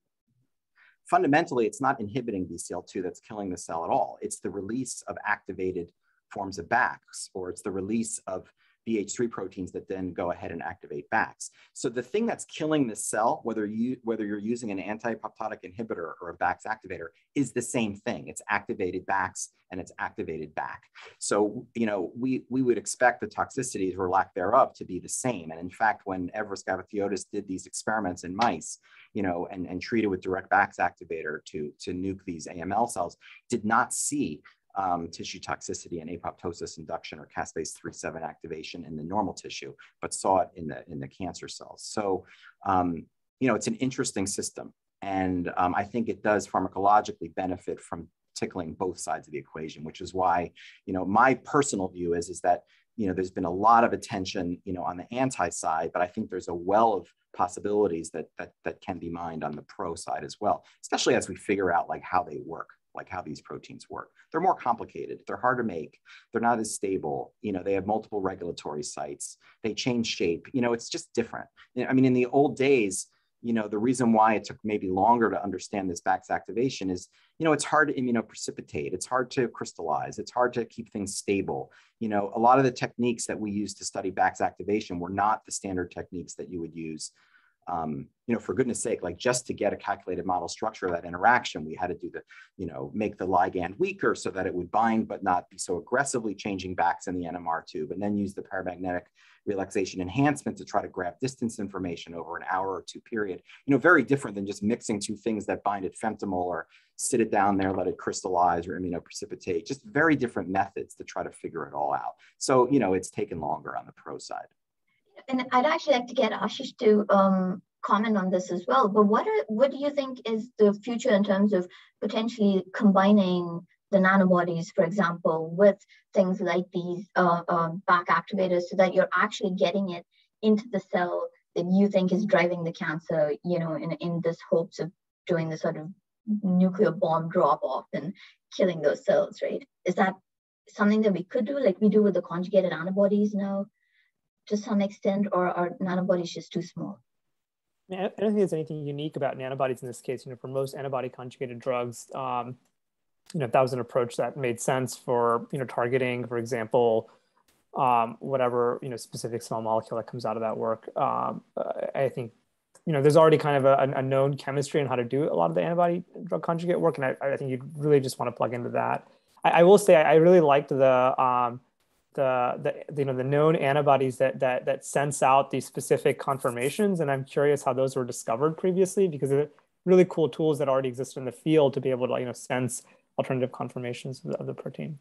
Fundamentally, it's not inhibiting BCL2 that's killing the cell at all. It's the release of activated forms of BAX, or it's the release of BH3 proteins that then go ahead and activate BAX. So the thing that's killing the cell, whether you whether you're using an anti-apoptotic inhibitor or a BAX activator, is the same thing. It's activated BAX and it's activated BAK. So you know we we would expect the toxicities or lack thereof to be the same. And in fact, when Everest Gavitheotis did these experiments in mice, you know, and, and treated with direct BAX activator to to nuke these AML cells, did not see um, tissue toxicity and apoptosis induction or caspase 3-7 activation in the normal tissue, but saw it in the, in the cancer cells. So, um, you know, it's an interesting system. And um, I think it does pharmacologically benefit from tickling both sides of the equation, which is why, you know, my personal view is, is that, you know, there's been a lot of attention, you know, on the anti side, but I think there's a well of possibilities that, that, that can be mined on the pro side as well, especially as we figure out like how they work like how these proteins work. They're more complicated. They're hard to make. They're not as stable. You know, they have multiple regulatory sites. They change shape. You know, it's just different. I mean, in the old days, you know, the reason why it took maybe longer to understand this BAX activation is, you know, it's hard to immunoprecipitate. It's hard to crystallize. It's hard to keep things stable. You know, a lot of the techniques that we use to study BAX activation were not the standard techniques that you would use um, you know, for goodness sake, like just to get a calculated model structure of that interaction, we had to do the, you know, make the ligand weaker so that it would bind but not be so aggressively changing backs in the NMR tube, and then use the paramagnetic relaxation enhancement to try to grab distance information over an hour or two period. You know, very different than just mixing two things that bind at femtomal or sit it down there, let it crystallize or immunoprecipitate. Just very different methods to try to figure it all out. So, you know, it's taken longer on the pro side and I'd actually like to get Ashish to um, comment on this as well. But what are, what do you think is the future in terms of potentially combining the nanobodies, for example, with things like these uh, uh, BAK activators, so that you're actually getting it into the cell that you think is driving the cancer, you know, in in this hopes of doing the sort of nuclear bomb drop off and killing those cells, right? Is that something that we could do, like we do with the conjugated antibodies now? To some extent, or are nanobodies just too small? I don't think there's anything unique about nanobodies in this case. You know, for most antibody conjugated drugs, um, you know, if that was an approach that made sense for you know targeting, for example, um, whatever you know specific small molecule that comes out of that work, um, I think you know there's already kind of a, a, known chemistry on how to do a lot of the antibody drug conjugate work, and I, I think you'd really just want to plug into that. I, I will say I really liked the um, the, the you know the known antibodies that that that sense out these specific conformations. And i'm curious how those were discovered previously because they're really cool tools that already exist in the field to be able to you know sense alternative conformations of the, of the protein.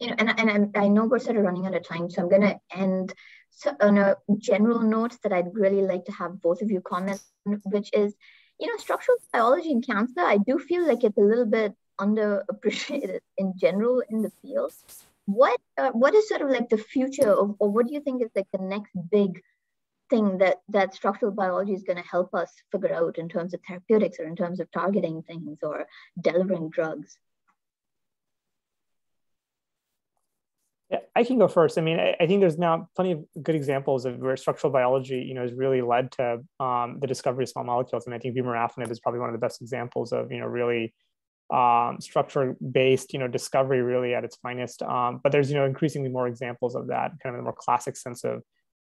You know and, and i know we're sort of running out of time so i'm going to end so on a general note that i'd really like to have both of you comment on, which is you know structural biology in cancer i do feel like it's a little bit underappreciated in general in the field what uh, what is sort of like the future of, or what do you think is like the next big thing that that structural biology is going to help us figure out in terms of therapeutics or in terms of targeting things or delivering drugs yeah, I can go first. I mean, I, I, think there's now plenty of good examples of where structural biology, you know, has really led to um, the discovery of small molecules. And I think vemurafenib is probably one of the best examples of, you know, really um, structure based you know discovery really at its finest. Um, but there's you know increasingly more examples of that kind of in a more classic sense of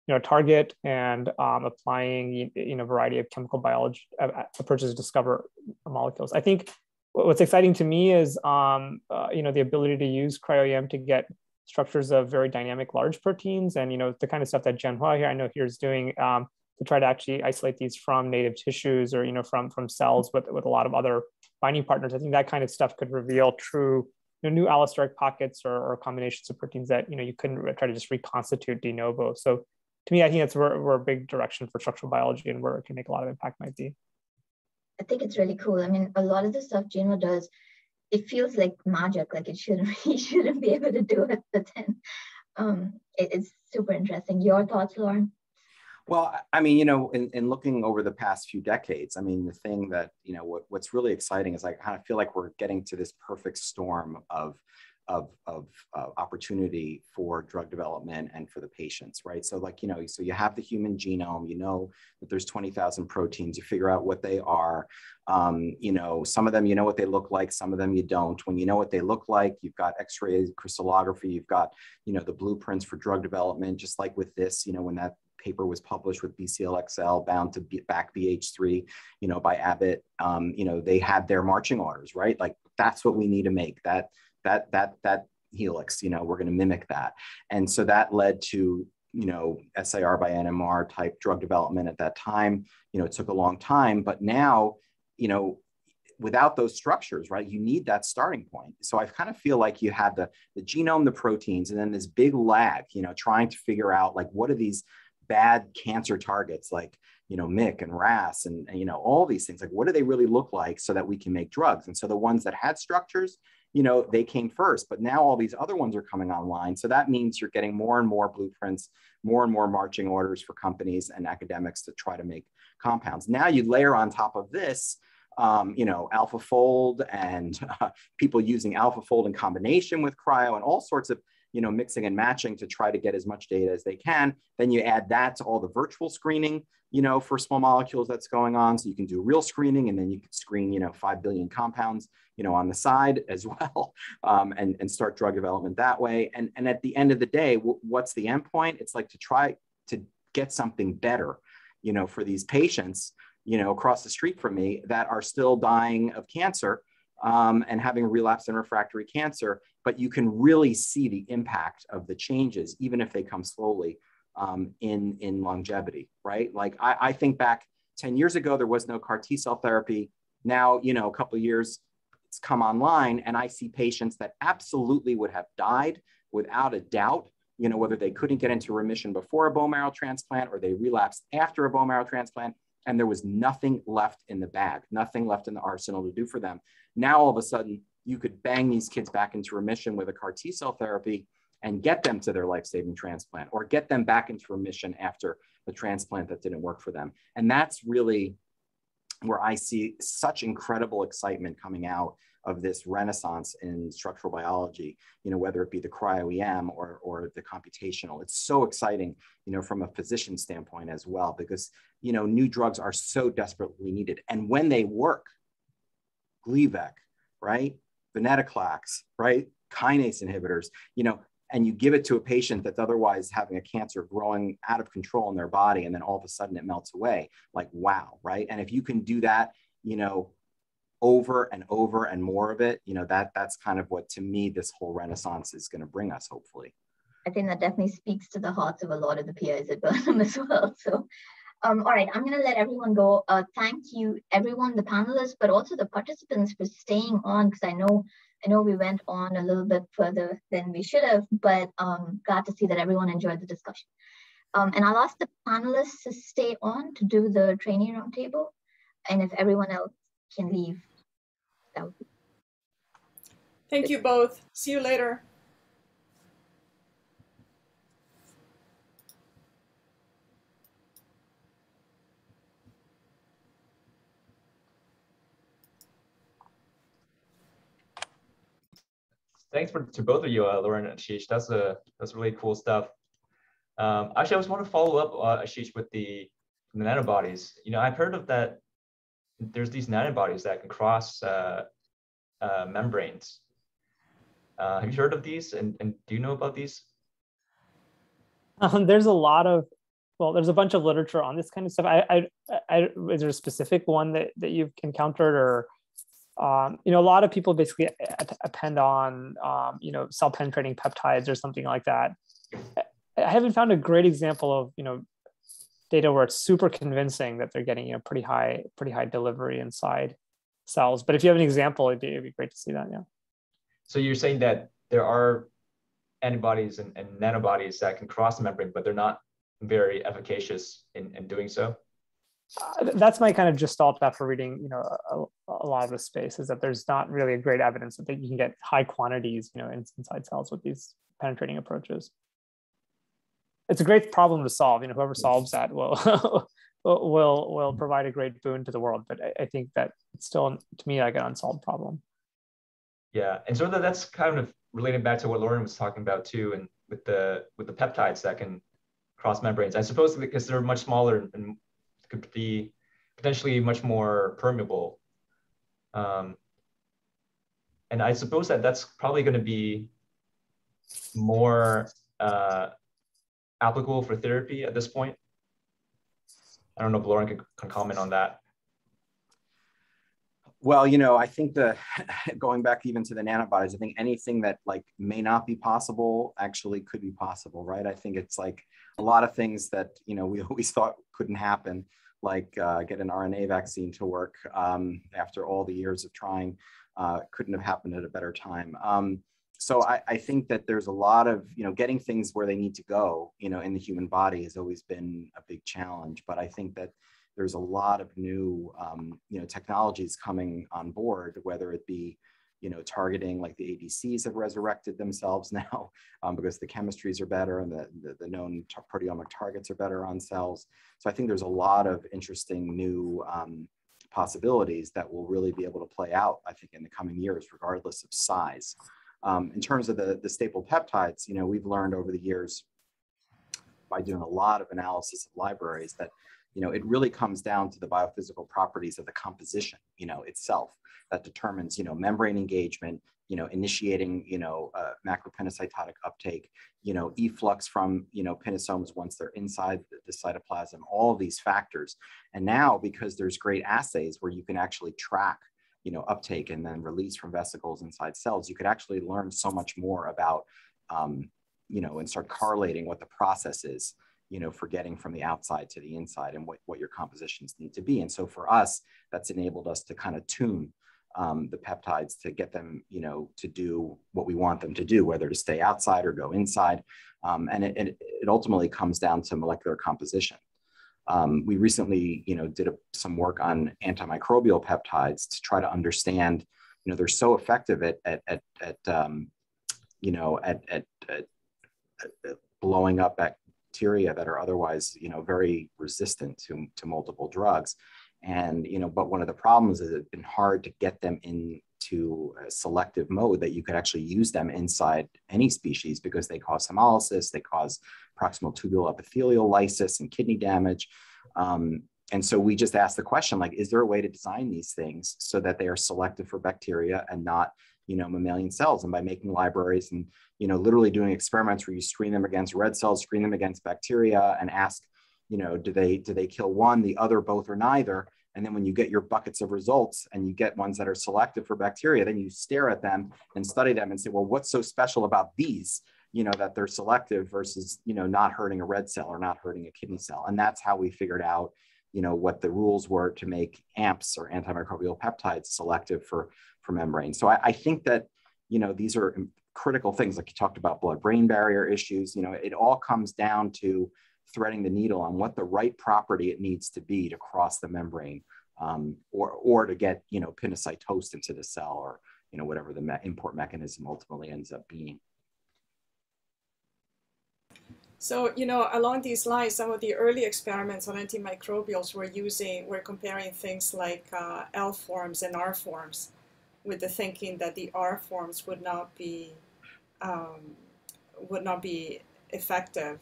you know target and um, applying you know a variety of chemical biology uh, approaches to discover molecules. I think what's exciting to me is um, uh, you know the ability to use cryo-EM to get structures of very dynamic large proteins and you know the kind of stuff that Jianhua here I know here is doing um, to try to actually isolate these from native tissues or you know from from cells with with a lot of other binding partners. I think that kind of stuff could reveal true you know, new allosteric pockets or, or combinations of proteins that you know you couldn't try to just reconstitute de novo. So to me, I think that's where, where a big direction for structural biology and where it can make a lot of impact might be. I think it's really cool. I mean, a lot of the stuff Gino does it feels like magic like it shouldn't he shouldn't be able to do it but then um it, it's super interesting your thoughts lauren well i mean you know in, in looking over the past few decades i mean the thing that you know what, what's really exciting is i kind of feel like we're getting to this perfect storm of of, of uh, opportunity for drug development and for the patients, right? So like, you know, so you have the human genome, you know that there's 20,000 proteins, you figure out what they are. Um, you know, some of them, you know what they look like, some of them you don't. When you know what they look like, you've got x-ray crystallography, you've got, you know, the blueprints for drug development, just like with this, you know, when that paper was published with BCLXL bound to back BH3, you know, by Abbott, um, you know, they had their marching orders, right? Like that's what we need to make. That that that that helix you know we're going to mimic that. And so that led to you know SIR by NMR type drug development at that time. You know it took a long time but now you know without those structures right you need that starting point. So i kind of feel like you had the the genome the proteins and then this big lag you know trying to figure out like what are these bad cancer targets like you know MYC and RAS and, and you know all these things like what do they really look like so that we can make drugs and so the ones that had structures you know, they came first, but now all these other ones are coming online. So that means you're getting more and more blueprints, more and more marching orders for companies and academics to try to make compounds. Now you layer on top of this, um, you know, AlphaFold and uh, people using AlphaFold in combination with cryo and all sorts of, you know, mixing and matching to try to get as much data as they can. Then you add that to all the virtual screening, you know, for small molecules that's going on. So you can do real screening and then you can screen, you know, 5 billion compounds you know, on the side as well, um, and, and start drug development that way. And, and at the end of the day, what's the end point? It's like to try to get something better, you know, for these patients, you know, across the street from me that are still dying of cancer um, and having relapsed and refractory cancer, but you can really see the impact of the changes, even if they come slowly um, in, in longevity, right? Like I, I think back 10 years ago, there was no CAR T cell therapy. Now, you know, a couple of years it's come online and I see patients that absolutely would have died without a doubt, you know, whether they couldn't get into remission before a bone marrow transplant or they relapsed after a bone marrow transplant and there was nothing left in the bag, nothing left in the arsenal to do for them. Now, all of a sudden, you could bang these kids back into remission with a CAR T cell therapy and get them to their life saving transplant or get them back into remission after a transplant that didn't work for them. And that's really where I see such incredible excitement coming out of this renaissance in structural biology, you know, whether it be the cryo-EM or, or the computational. It's so exciting, you know, from a physician standpoint as well, because, you know, new drugs are so desperately needed. And when they work, Gleevec, right? Venetoclax, right? Kinase inhibitors, you know, and you give it to a patient that's otherwise having a cancer growing out of control in their body and then all of a sudden it melts away like wow right and if you can do that you know over and over and more of it you know that that's kind of what to me this whole renaissance is going to bring us hopefully i think that definitely speaks to the hearts of a lot of the peers at Burnham as well so um, all right, I'm going to let everyone go. Uh, thank you, everyone, the panelists, but also the participants for staying on because I know I know we went on a little bit further than we should have, but um, glad to see that everyone enjoyed the discussion. Um, and I'll ask the panelists to stay on to do the trainee roundtable. And if everyone else can leave, that would be. Thank you both. See you later. thanks for to both of you, uh, Lauren and Ashish. That's a that's really cool stuff. Um, actually, I just want to follow up, uh, Ashish, with the, the nanobodies. You know, I've heard of that. There's these nanobodies that can cross uh, uh, membranes. Uh, have you heard of these? And, and do you know about these? Um, there's a lot of, well, there's a bunch of literature on this kind of stuff. I, I, I is there a specific one that, that you've encountered or um, you know, a lot of people basically depend on, um, you know, cell penetrating peptides or something like that. I haven't found a great example of, you know, data where it's super convincing that they're getting, you know, pretty high, pretty high delivery inside cells. But if you have an example, it'd be, it'd be great to see that. Yeah. So you're saying that there are antibodies and, and nanobodies that can cross the membrane, but they're not very efficacious in, in doing so? Uh, that's my kind of gestalt after reading, you know, a, a, lot of the space is that there's not really a great evidence that you can get high quantities, you know, inside cells with these penetrating approaches. It's a great problem to solve. You know, whoever solves that will will will provide a great boon to the world. But I, I think that it's still, to me, like an unsolved problem. Yeah, and so that's kind of relating back to what Lauren was talking about too, and with the with the peptides that can cross membranes. I suppose because they're much smaller and could be potentially much more permeable. Um, and I suppose that that's probably going to be more uh, applicable for therapy at this point. I don't know if Lauren can, can comment on that. Well, you know, I think the going back even to the nanobodies, I think anything that like may not be possible actually could be possible, right? I think it's like a lot of things that you know we always thought couldn't happen, like uh, get an RNA vaccine to work um, after all the years of trying, uh, couldn't have happened at a better time. Um, so I, I, think that there's a lot of you know getting things where they need to go, you know, in the human body has always been a big challenge. But I think that there's a lot of new um, you know technologies coming on board, whether it be you know targeting like the ADCs have resurrected themselves now um, because the chemistries are better and the, the, the known proteomic targets are better on cells. So I think there's a lot of interesting new um, possibilities that will really be able to play out, I think, in the coming years, regardless of size. Um, in terms of the, the staple peptides, you know, we've learned over the years by doing a lot of analysis of libraries that you know, it really comes down to the biophysical properties of the composition, you know, itself that determines, you know, membrane engagement, you know, initiating, you know, uh, macropinocytotic uptake, you know, efflux from, you know, pinosomes once they're inside the, the cytoplasm, all these factors. And now, because there's great assays where you can actually track, you know, uptake and then release from vesicles inside cells, you could actually learn so much more about, um, you know, and start correlating what the process is you know, for getting from the outside to the inside and what, what your compositions need to be. And so for us, that's enabled us to kind of tune um, the peptides to get them, you know, to do what we want them to do, whether to stay outside or go inside. Um, and, it, it, it, ultimately comes down to molecular composition. Um, we recently, you know, did a, some work on antimicrobial peptides to try to understand, you know, they're so effective at, at, at, at um, you know, at, at, at, blowing up bacteria that are otherwise, you know, very resistant to, to multiple drugs. And, you know, but one of the problems is it's been hard to get them into a selective mode that you could actually use them inside any species because they cause hemolysis, they cause proximal tubule epithelial lysis and kidney damage. Um, and so we just asked the question, like, is there a way to design these things so that they are selective for bacteria and not you know, mammalian cells. And by making libraries and, you know, literally doing experiments where you screen them against red cells, screen them against bacteria and ask, you know, do they, do they kill one, the other, both or neither? And then when you get your buckets of results and you get ones that are selective for bacteria, then you stare at them and study them and say, well, what's so special about these? you know that they're selective versus you know not hurting a red cell or not hurting a kidney cell and that's how we figured out you know what the rules were to make amps or antimicrobial peptides selective for for membrane. So I, I think that, you know, these are critical things like you talked about blood-brain barrier issues. You know, it all comes down to threading the needle on what the right property it needs to be to cross the membrane um, or, or to get, you know, pinocytosed into the cell or, you know, whatever the me import mechanism ultimately ends up being. So, you know, along these lines, some of the early experiments on antimicrobials were using, were comparing things like uh, L forms and R forms with the thinking that the R forms would not be um, would not be effective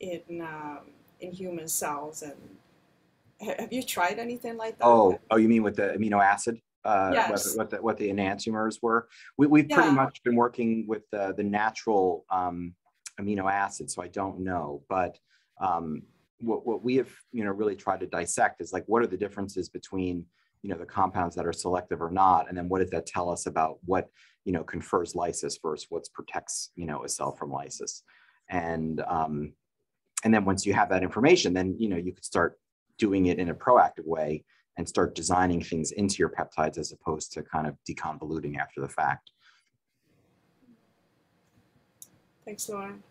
in um, in human cells. And have you tried anything like that? Oh, oh, you mean with the amino acid? Uh, yes. what, what, the, what the enantiomers were. We, we've yeah. pretty much been working with the, the natural um, amino acids, so I don't know. But um, what, what we have, you know, really tried to dissect is like, what are the differences between you know, the compounds that are selective or not, and then what does that tell us about what, you know, confers lysis versus what protects, you know, a cell from lysis. And, um, and then once you have that information, then, you know, you could start doing it in a proactive way and start designing things into your peptides as opposed to kind of deconvoluting after the fact. Thanks, Lauren.